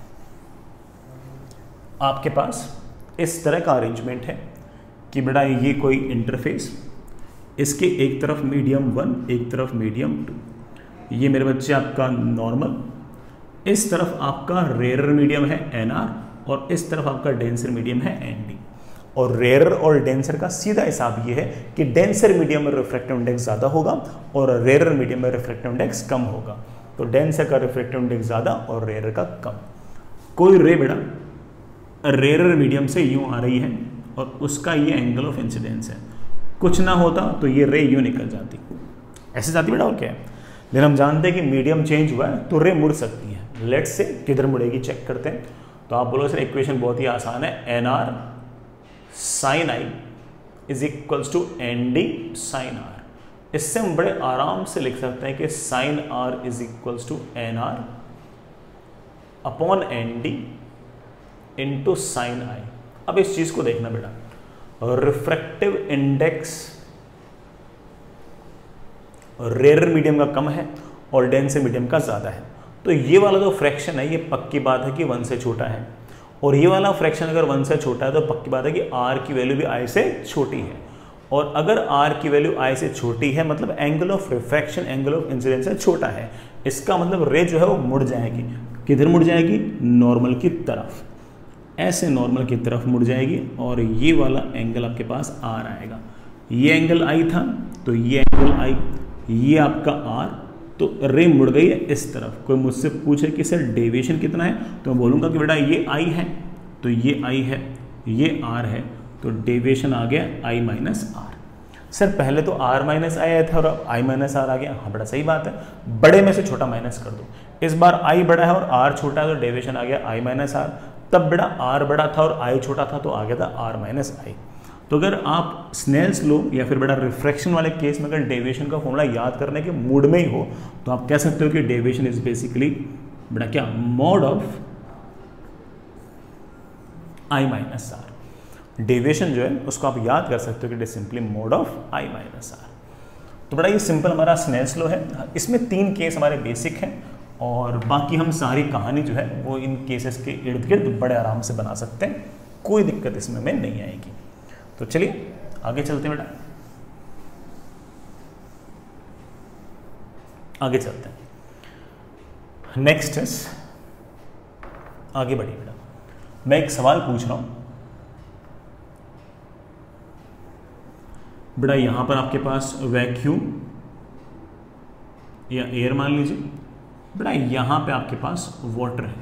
आपके पास इस तरह का अरेंजमेंट है कि बेटा ये कोई इंटरफेस इसके एक तरफ़ मीडियम वन एक तरफ़ मीडियम टू ये मेरे बच्चे आपका नॉर्मल इस तरफ़ आपका रेयर मीडियम है एनआर और इस तरफ़ आपका डेंसर मीडियम है एन और रेयर और डेंसर का सीधा हिसाब ये है कि डेंसर मीडियम में रिफ्रैक्टिव इंडेक्स ज़्यादा होगा और रेयर मीडियम में रिफ्रैक्टिव इंडेक्स कम होगा। तो डेंसर का रिफ्रैक्टिव इंडेक्स ज़्यादा और रेयर का कम। कोई रे बेटा रेयर मीडियम से यूँ आ रही है और उसका ये एंगल ऑफ़ इंसिडेंस है। कुछ ना होता तो ये रे यूँ निकल जाती। ऐसे जाती बेटा और क्या है? लेकिन हम जानते हैं कि मीडियम चेंज हुआ है तो रे मुड़ सकती है। लेट से किधर मुड़ेगी चेक करते हैं। तो आप बोलो, सर इक्वेशन बहुत ही आसान है। N r sine i is equals to n d sine r इससे हम बड़े आराम से लिख सकते हैं कि sine r is equals to n r upon n d into sine i अब इस चीज़ को देखना बेटा। रिफ्रैक्टिव इंडेक्स रेयर मीडियम का कम है और डेंस मीडियम का ज़्यादा है। तो ये वाला जो फ्रैक्शन है, ये पक्की बात है कि वन से छोटा है। और ये वाला फ्रैक्शन अगर वन से छोटा है तो पक्की बात है कि आर की वैल्यू भी आई से छोटी है। और अगर आर की वैल्यू आई से छोटी है मतलब angle of refraction angle of incidence से छोटा है। इसका मतलब रे जो है, वो मुड़ जाएगी। किधर मुड़ जाएगी? नॉर्मल की तरफ़। ऐसे नॉर्मल की तरफ़ मुड़ जाएगी और ये वाला एंगल आपके पास आर आएगा। ये एंगल आई था तो ये एंगल आई ये आपका आर तो रे मुड़ गई है इस तरफ़। कोई मुझसे पूछे कि, सर, डेविएशन कितना है? तो मैं बोलूँगा कि, बेटा, ये आई है। तो ये आई है, ये आर है तो डेविएशन आ गया आई माइनस आर। सर, पहले तो आर माइनस आई आया था और अब आई माइनस आर आ गया। हाँ बड़ा सही बात है। बड़े में से छोटा माइनस कर दो। इस बार आई बड़ा है और आर छोटा है तो डेविएशन आ गया आई माइनस आर। तब बेटा आर बड़ा था और आई छोटा था तो आ गया था आर माइनस आई। तो अगर आप स्नेल्स लो या फिर बड़ा रिफ्रैक्शन वाले केस में अगर डेविएशन का फॉर्मूला याद करने के मूड में ही हो तो आप कह सकते हो कि डेविएशन इज़ बेसिकली बड़ा क्या mod of i minus r deviation जो है, उसको आप याद कर सकते हो कि it is simply mod of i minus r तो बड़ा ये सिंपल हमारा स्नेल्स लो है। इसमें तीन केस हमारे बेसिक हैं और बाकी हम सारी कहानी जो है, वो इन केसेस के इर्द गिर्द बड़े आराम से बना सकते हैं। कोई दिक्कत इसमें हमें नहीं आएगी। तो चलिए, आगे चलते हैं बेटा। आगे चलते हैं। नेक्स्ट इज़ आगे बढ़िए बेटा। मैं एक सवाल पूछ रहा हूँ। बेटा, यहाँ पर आपके पास वैक्यूम या एयर मान लीजिए। बेटा, यहाँ पे आपके पास वाटर है।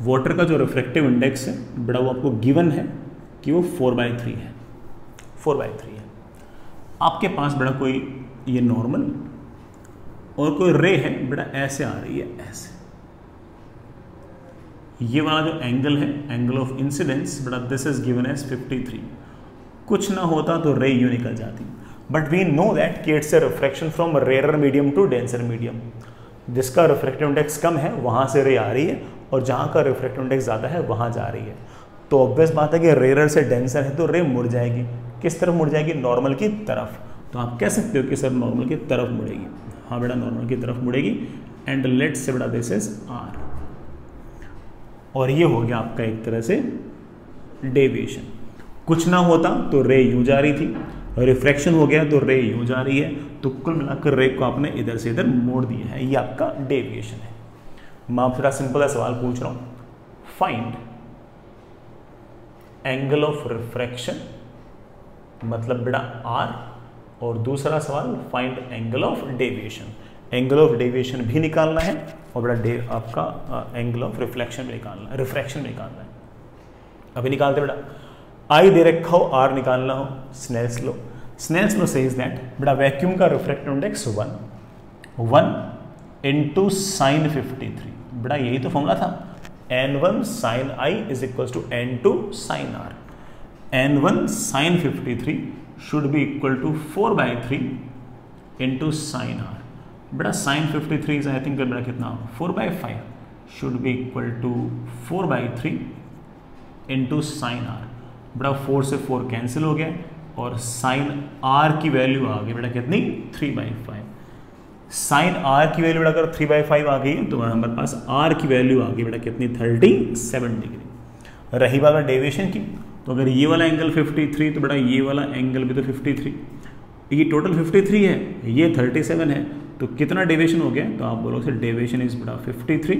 वाटर का जो रिफ्लेक्टिव इंडेक्स है, बेटा, वो आपको गिवन है। कि वो फोर बाई थ्री है। फोर बाई थ्री है। आपके पास बड़ा कोई ये नॉर्मल और कोई रे है, बेटा ऐसे आ रही है, ऐसे। ये वाला जो एंगल है एंगल ऑफ़ इंसिडेंस बेटा दिस इज़ गिवन एज 53 कुछ ना होता तो रे यू निकल जाती। बट वी नो दैट कि it's a reflection from rare medium to denser medium जिसका रिफ्लेक्टिव इंडेक्स कम है, वहाँ से रे आ रही है, और जहाँ का रिफ्लेक्टिव इंडेक्स ज़्यादा है, वहाँ जा रही है। तो ऑब्वियस बात है कि रेयर से डेंसर है तो रे मुड़ जाएगी। किस तरफ़ मुड़ जाएगी? नॉर्मल की तरफ़। तो आप कह सकते हो कि सर नॉर्मल की तरफ़ मुड़ेगी। हाँ बेटा नॉर्मल की तरफ़ मुड़ेगी। एंड लेट से बेटा दिस इज़ आर और ये हो गया आपका एक तरह से डेविएशन कुछ ना होता तो रे यू जा रही थी। रिफ्रैक्शन हो गया तो रे यू जा रही है। तो कुल मिलाकर रे को आपने इधर से इधर मोड़ दिया है। ये आपका डेविएशन है। मैं आपसे सिंपल सवाल पूछ रहा हूँ। फाइंड एंगल ऑफ़ रिफ्रैक्शन मतलब बेटा आर और दूसरा सवाल find angle of deviation angle of deviation भी निकालना है, और बड़ा डे आपका एंगल ऑफ़ रिफ्लेक्शन भी निकालना है रिफ्रैक्शन भी निकालना है। अभी निकालते बेटा आई दे रखा हो आर निकालना हो Snell's law. Snell's law says that बेटा वैक्यूम का refractive index one one into sine fifty three बेटा यही तो फॉर्मूला था। N one sine i is equal to n two sine r n one sine fifty three should be equal to four by three into sine r बेटा sine fifty three is I think बेटा कितना? Four by five should be equal to four by three into sine r बेटा फोर से फोर कैंसिल हो गया और साइन आर की वैल्यू आ गई बेटा कितनी? Three by five sine r की वैल्यू बेटा अगर थ्री बाई फाइव आ गई तो हमारे पास आर की वैल्यू आ गई, बेटा, कितनी? थर्टी सेवन डिग्री रही बात डेविएशन की? तो अगर ये वाला एंगल 53 तो बेटा, ये वाला एंगल भी तो 53 ये टोटल 53 है, ये 37 है तो कितना डेविएशन हो गया? तो आप बोलो सर डेविएशन इज़ बेटा 53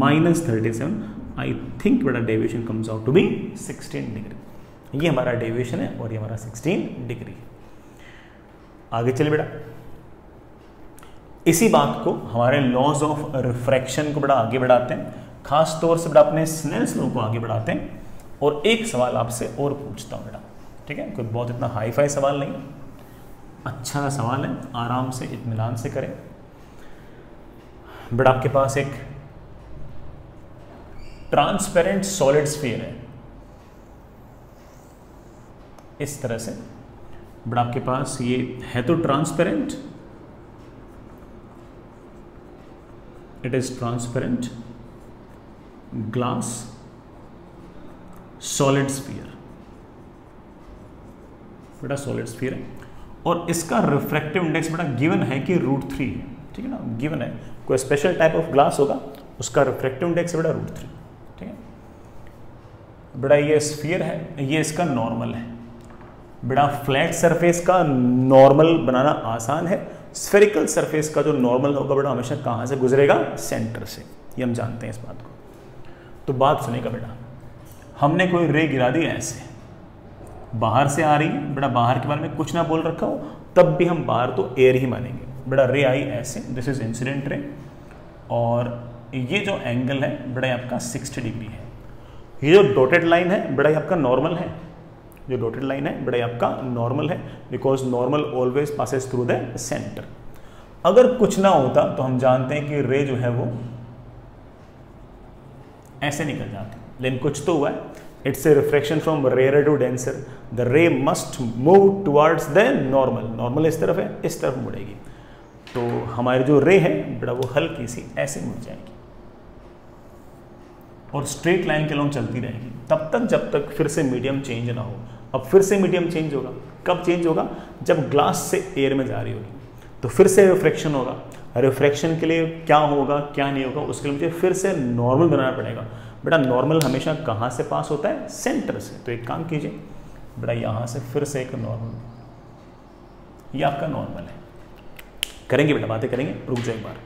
minus thirty seven I think बेटा deviation comes out to be 16 degree ये हमारा डेविएशन है और ये हमारा 16 डिग्री आगे चलिए बेटा. इसी बात को हमारे लॉज ऑफ़ रिफ्रैक्शन को बड़ा आगे बढ़ाते हैं, खास तौर से बड़ा अपने स्नेल्स लॉ को आगे बढ़ाते हैं। और एक सवाल आपसे और पूछता हूँ बेटा, ठीक है? कोई बहुत इतना हाई फाई सवाल नहीं अच्छा सा सवाल है, आराम से इतमान से करें। बट आपके पास एक ट्रांसपेरेंट सॉलिड स्फीयर है। इस तरह से। बट आपके पास ये है तो transparent it is transparent glass solid sphere बेटा सॉलिड स्फीयर है। और इसका रिफ्रैक्टिव इंडेक्स बेटा गिवन है कि रूट थ्री है। ठीक है ना? गिवन है। कोई स्पेशल टाइप ऑफ़ ग्लास होगा, उसका रिफ्रैक्टिव इंडेक्स बेटा रूट थ्री ठीक है? बेटा ये स्फीयर है, ये इसका नॉर्मल है। बेटा फ्लैट सरफेस का नॉर्मल बनाना आसान है। स्फेरिकल सरफेस का जो नॉर्मल होगा बेटा हमेशा कहाँ से गुजरेगा? सेंटर से। ये हम जानते हैं इस बात को। तो बात सुनेगा बेटा, हमने कोई रे गिरा दी ऐसे। बाहर से आ रही है, बेटा बाहर के बारे में कुछ ना बोल रखा हो, तब भी हम बाहर तो एयर ही मानेंगे। बेटा रे आई ऐसे दिस इज़ इंसिडेंट रे और ये जो एंगल है बड़ा आपका 60 डिग्री है। ये जो डॉटेड लाइन है बड़ा आपका नॉर्मल है। जो डॉटेड लाइन है, बड़ा आपका नॉर्मल है because normal always passes through the centre अगर कुछ ना होता तो हम जानते हैं कि रे जो है वो ऐसे निकल जाती लेकिन कुछ तो हुआ है। It's a reflection from rare to denser the ray must move towards the normal normal इस तरफ़ है, इस तरफ़ मुड़ेगी। तो हमारी जो रे है, बड़ा वो हल्की सी ऐसे मुड़ जाएगी। और स्ट्रेट लाइन के लॉन्ग चलती रहेगी। तब तक, जब तक फिर से मीडियम चेंज ना हो। अब फिर से मीडियम चेंज होगा। कब चेंज होगा? जब ग्लास से एयर में जा रही होगी। तो फिर से रिफ्रैक्शन होगा। रिफ्रैक्शन के लिए क्या होगा, क्या नहीं होगा, उसके लिए मुझे फिर से नॉर्मल बनाना पड़ेगा। बेटा नॉर्मल हमेशा कहाँ से पास होता है? सेंटर से। तो एक काम कीजिए। बेटा, यहाँ से फिर से एक नॉर्मल ये आपका नॉर्मल है। करेंगे बेटा, बातें करेंगे। रुक जाए एक बार।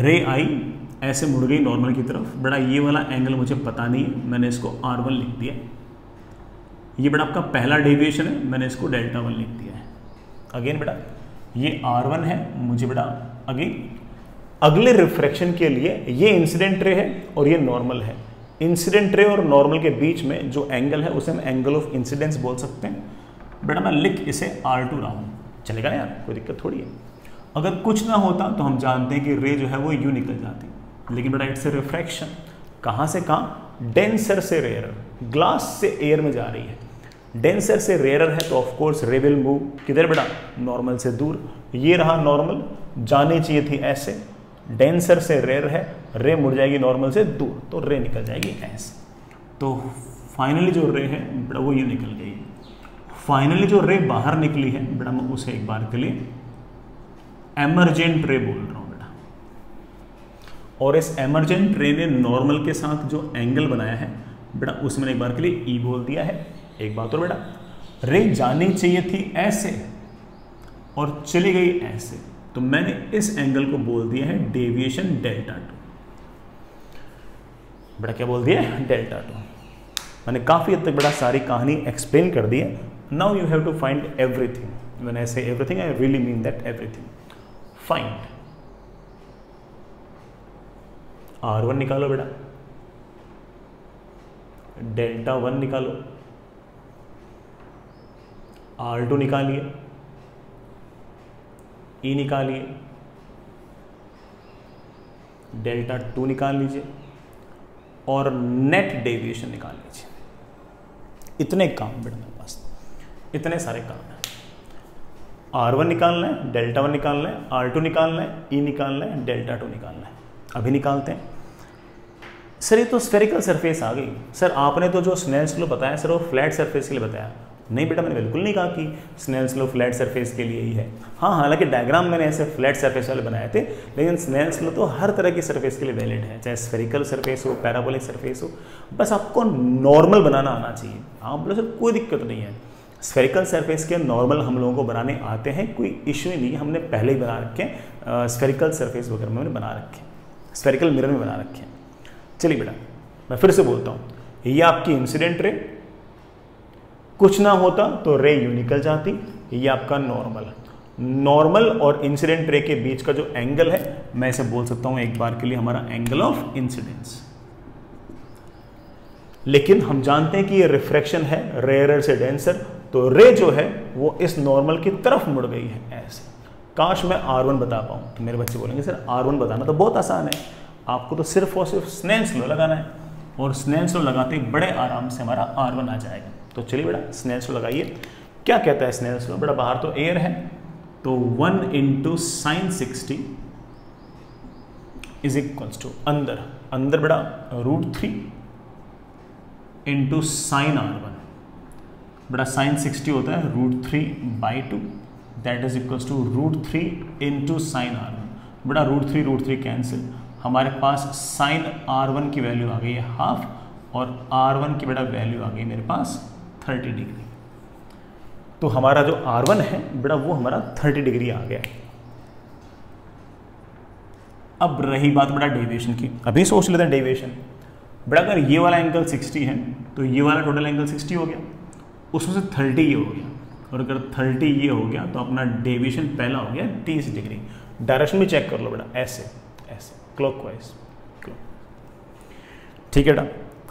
रे आई, ऐसे मुड़ गई नॉर्मल की तरफ़। बेटा, ये वाला एंगल मुझे पता नहीं मैंने इसको आर वन लिख दिया। ये बेटा आपका पहला डेविएशन है, मैंने इसको डेल्टा वन लिख दिया है। अगेन बेटा, ये आर वन है, मुझे बेटा अगेन अगले रिफ्रैक्शन के लिए ये इंसिडेंट रे है और ये नॉर्मल है। इंसिडेंट रे और नॉर्मल के बीच में जो एंगल है, उसे हम एंगल ऑफ़ इंसिडेंस बोल सकते हैं। बेटा मैं लिख इसे आर टू रहा हूँ चलेगा ना यार? कोई दिक्कत थोड़ी है। अगर कुछ ना होता तो हम जानते हैं कि रे जो है वो यू निकल जाती। लेकिन बेटा इट्स रिफ्रैक्शन कहाँ से कहाँ? डेंसर से रेयर ग्लास से एयर में जा रही है। डेंसर से रेयर है तो ऑफकोर्स रे विल मूव किधर बेटा? नॉर्मल से दूर। ये रहा नॉर्मल जानी चाहिए थी ऐसे। डेंसर से रेयर है रे मुड़ जाएगी नॉर्मल से दूर तो रे निकल जाएगी ऐसे। तो फाइनली जो रे है, बेटा वो ये निकल गई। फाइनली जो रे बाहर निकली है, बेटा मैं उसे एक बार के लिए एमरजेंट रे बोल रहा हूँ बेटा। और इस एमरजेंट रे ने नॉर्मल के साथ जो एंगल बनाया है, बेटा उसमें एक बार के लिए ई e बोल दिया है। एक बात और बेटा रे जानी चाहिए थी ऐसे और चली गई ऐसे। तो मैंने इस एंगल को बोल दिया है डेविएशन डेल्टा टू बेटा क्या बोल दिया डेल्टा टू मैंने काफ़ी हद तक बड़ा सारी कहानी एक्सप्लेन कर दी है। Now you have to find everything when I say everything I really mean that everything find r one निकालो बेटा। डेल्टा वन निकालो। आर टू निकालिए, ई निकालिए, डेल्टा टू निकाल लीजिए और नेट डेविएशन निकाल लीजिए। इतने काम बेटा मेरे पास, इतने सारे काम हैं। आर वन निकालना है डेल्टा वन निकालना है आर टू निकालना है ई निकालना है डेल्टा टू निकालना है अभी निकालते हैं। सर, ये तो स्फेरिकल सरफेस आ गई। सर, आपने तो जो स्नेल्स लो बताया, सर, वो फ्लैट सरफेस के लिए बताया। नहीं बेटा, मैंने बिल्कुल नहीं कहा कि स्नेल्स लो फ्लैट सरफेस के लिए ही है। हाँ हालाँकि डायग्राम मैंने ऐसे फ्लैट सरफेस वाले बनाए थे, लेकिन स्नेल्स लो तो हर तरह की सरफेस के लिए वैलिड है, चाहे स्फेरिकल सरफेस हो पैराबोलिक सरफेस हो, बस आपको नॉर्मल बनाना आना चाहिए। आप बोले, सर, कोई दिक्कत नहीं है। स्फेरिकल सरफेस के नॉर्मल हम लोगों को बनाने आते हैं, कोई इश्यू ही नहीं हमने पहले ही बना रखे हैं स्फेरिकल सरफेस वगैरह में बना रखे स्फेरिकल मिरर में बना रखे हैं। चलिए बेटा, मैं फिर से बोलता हूँ, ये आपकी इंसिडेंट रे कुछ ना होता तो रे यू निकल जाती। ये आपका नॉर्मल नॉर्मल और इंसिडेंट रे के बीच का जो एंगल है, मैं इसे बोल सकता हूँ एक बार के लिए हमारा एंगल ऑफ़ इंसिडेंस लेकिन हम जानते हैं कि ये रिफ्रैक्शन है रेयर से डेंसर तो रे जो है, वो इस नॉर्मल की तरफ़ मुड़ गई है, ऐसे। काश मैं आर वन बता पाऊँ। तो मेरे बच्चे बोलेंगे, सर आर वन बताना तो बहुत आसान है। आपको तो सिर्फ़ और सिर्फ़ स्नेल स्लो लगाना है और स्नेल स्लो लगाते बड़े आराम से हमारा आर वन आ जाएगा। तो चलिए बेटा स्नेल स्लो लगाइए। क्या कहता है स्नेल स्लो बेटा, बाहर तो एयर है तो one into sine sixty is equals to अंदर। अंदर बेटा root three into sine r one बेटा साइन सिक्सटी होता है root three by two that is equals to root three into sine r one बेटा root three root three cancel हमारे पास साइन आर वन की वैल्यू आ गई है हाफ़ और आर वन की बेटा वैल्यू आ गई मेरे पास थर्टी डिग्री। तो हमारा जो आर वन है, बेटा वो हमारा थर्टी डिग्री आ गया। अब रही बात बेटा डेविएशन की। अभी सोच लेते हैं डेविएशन बेटा अगर ये वाला एंगल 60 है तो ये वाला टोटल एंगल 60 हो गया। उसमें से 30 ये हो गया। और अगर 30 ये हो गया तो अपना डेविएशन पहला हो गया 30 डिग्री। डायरेक्शन भी चेक कर लो बेटा, ऐसे ऐसे क्लॉकवाइज ठीक है बेटा?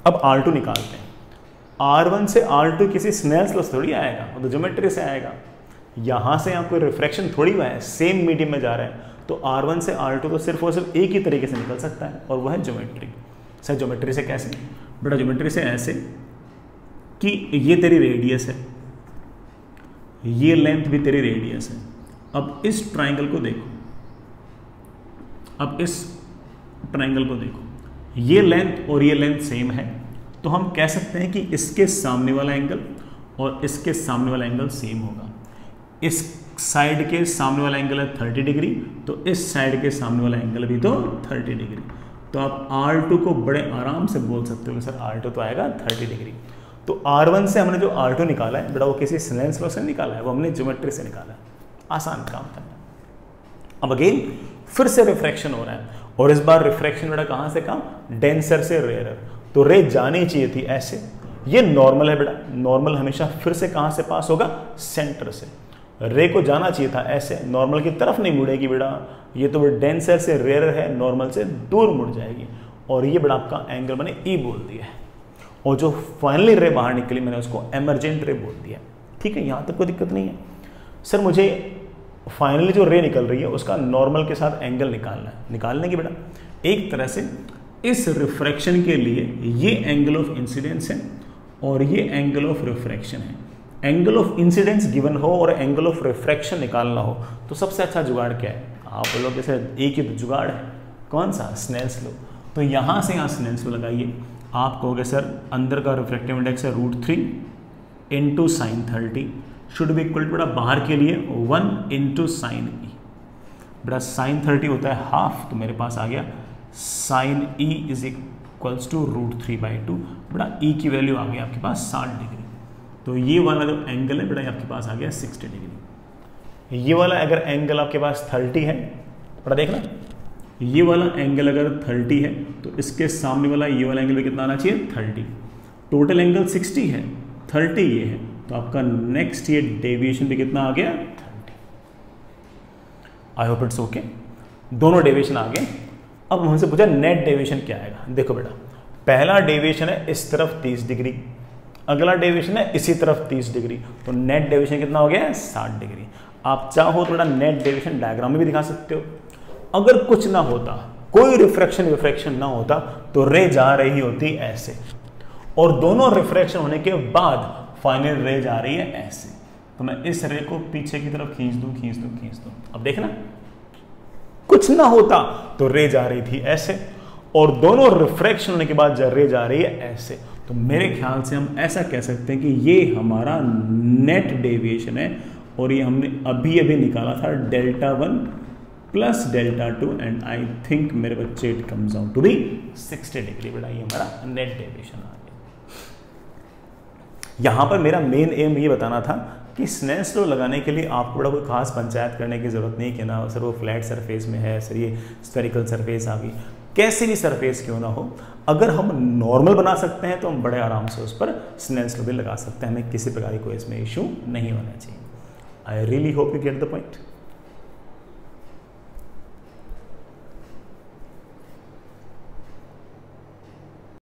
अब आर टू निकालते हैं। आर वन से आर टू किसी स्नेल्स लॉस थोड़ी आएगा, वो तो जोमेट्री से आएगा। यहाँ से यहाँ कोई रिफ्रैक्शन थोड़ी हुआ है सेम मीडियम में जा रहा है तो आर वन से आर टू तो सिर्फ़ और सिर्फ़ एक ही तरीके से निकल सकता है, और वह है ज्योमेट्री सर ज्योमेट्री से कैसे? बेटा ज्योमेट्री से ऐसे कि ये तेरी रेडियस है, ये लेंथ भी तेरी रेडियस है। अब इस ट्राइंगल को देखो। अब इस ट्राइंगल को देखो। ये लेंथ और ये लेंथ सेम है। तो हम कह सकते हैं कि इसके सामने वाला एंगल और इसके सामने वाला एंगल सेम होगा। इस साइड के सामने वाला एंगल है 30 डिग्री तो इस साइड के सामने वाला एंगल भी तो 30 डिग्री तो आप R2 को बड़े आराम से बोल सकते हो सर R2 तो आएगा 30 डिग्री तो R1 से हमने जो R2 निकाला है बेटा वो किसी सिलेंस से निकाला है, वो हमने ज्योमेट्री से निकाला है। आसान काम था। अब अगेन फिर से रिफ्रैक्शन हो रहा है। और इस बार रिफ्रैक्शन बेटा कहाँ से कम? डेंसर से रेयर तो रे जानी चाहिए थी ऐसे। ये नॉर्मल है बेटा। नॉर्मल हमेशा फिर से कहाँ से पास होगा? सेंटर से। रे को जाना चाहिए था ऐसे। नॉर्मल की तरफ़ नहीं मुड़ेगी बेटा। ये तो डेंसर से रेयर है नॉर्मल से दूर मुड़ जाएगी। और ये बेटा आपका एंगल मैंने ई बोल दिया है। और जो फाइनली रे बाहर निकली, मैंने उसको एमरजेंट रे बोल दिया ठीक है, यहाँ तक कोई दिक्कत नहीं है। सर, मुझे फाइनली जो रे निकल रही है, उसका नॉर्मल के साथ एंगल निकालना है। निकालने की बेटा, एक तरह से इस रिफ्रैक्शन के लिए ये एंगल ऑफ़ इंसिडेंस है और ये एंगल ऑफ़ रिफ्रैक्शन है। एंगल ऑफ़ इंसिडेंस गिवन हो और एंगल ऑफ़ रिफ्रैक्शन निकालना हो तो सबसे अच्छा जुगाड़ क्या है? आप बोलो जैसे एक ही तो जुगाड़ है। कौन सा? स्नेल्स लो तो यहाँ से यहाँ स्नेल्स लो लगाइए। आप कहोगे, सर, अंदर का रिफ्रैक्टिव इंडेक्स है root three into sine thirty should be equal to बाहर के लिए वन इंटू साइन ई बेटा साइन थर्टी होता है हाफ़ तो मेरे पास आ गया। Sine e is equals to root three by two बेटा ई की वैल्यू आ गई आपके पास साठ डिग्री। तो ये वाला जो एंगल है बेटा आपके पास आ गया सिक्सटी डिग्री। ये वाला अगर एंगल आपके पास थर्टी है बेटा देखना ये वाला एंगल अगर 30 है तो इसके सामने वाला, ये वाला एंगल कितना आना चाहिए? 30 टोटल एंगल 60 है 30 ये है तो आपका नेक्स्ट ये डेविएशन भी कितना आ गया? 30 आई होप इट्स ओके दोनों डेविएशन आ गए। अब हमसे पूछा नेट डेविएशन क्या आएगा देखो बेटा, पहला डेविएशन है इस तरफ़ 30 डिग्री, अगला डेविएशन है इसी तरफ़ 30 डिग्री तो नेट डेविएशन कितना हो गया 60 डिग्री। आप चाहो थोड़ा नेट डेविएशन डायग्राम में भी दिखा सकते हो। अगर कुछ ना होता, कोई रिफ्रैक्शन रिफ्रैक्शन ना होता तो रे जा रही होती ऐसे। और दोनों रिफ्रैक्शन होने के बाद फाइनल रे जा रही है ऐसे। तो मैं इस रे को पीछे की तरफ़ खींच दूँ खींच दूँ खींच दूँ। अब देखना। कुछ ना होता तो रे जा रही थी ऐसे। और दोनों रिफ्रैक्शन होने के बाद रे जा रही है, ऐसे। तो मेरे ख्याल से हम ऐसा कह सकते हैं कि ये हमारा नेट डेविएशन है, और ये हमने अभी अभी निकाला था delta one plus delta two and I think मेरे बच्चे it comes out to be sixty degree बेटा ये हमारा नेट डेविएशन आ गया। यहाँ पर मेरा मेन एम ये बताना था कि स्नेस लो लगाने के लिए आपको बड़ा कोई खास पंचायत करने की ज़रूरत नहीं कि ना सर वो फ्लैट सरफेस में है, सर ये स्पेरिकल सरफेस आ गई। कैसे भी सरफेस क्यों ना हो, अगर हम नॉर्मल बना सकते हैं तो हम बड़े आराम से उस पर स्नेस लो भी लगा सकते हैं। हमें किसी प्रकार की कोई इसमें इशू नहीं होना चाहिए। I really hope you get the point